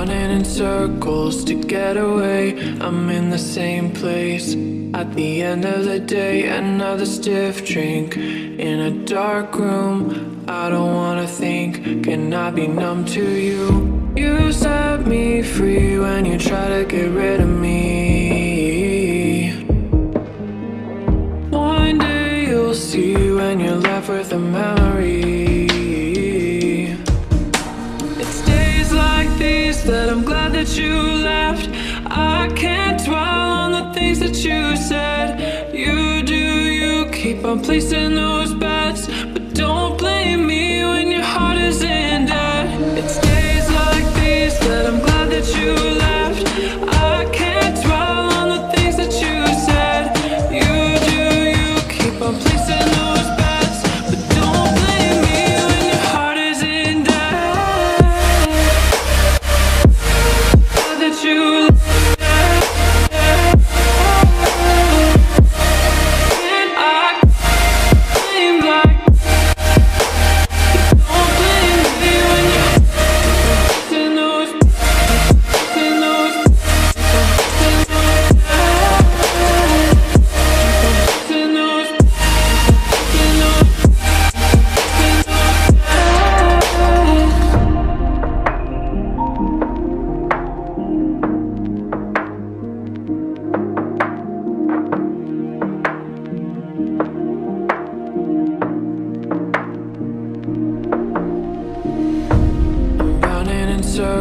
running in circles to get away. I'm in the same place. At the end of the day, another stiff drink in a dark room. I don't wanna think, can I be numb to you? You set me free when you try to get rid of me. On placing those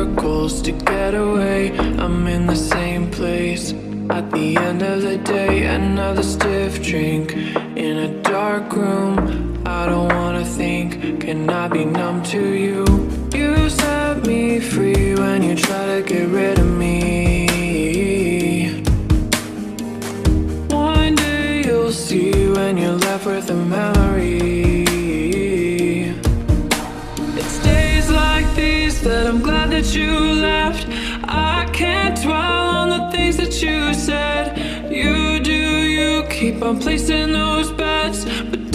circles to get away. I'm in the same place. At the end of the day, another stiff drink in a dark room. I don't wanna think, can I be numb to you? You set me free when you try to get rid of me. One day you'll see when you're left with a memory. That I'm glad that you left. I can't dwell on the things that you said. You do, you keep on placing those bets. But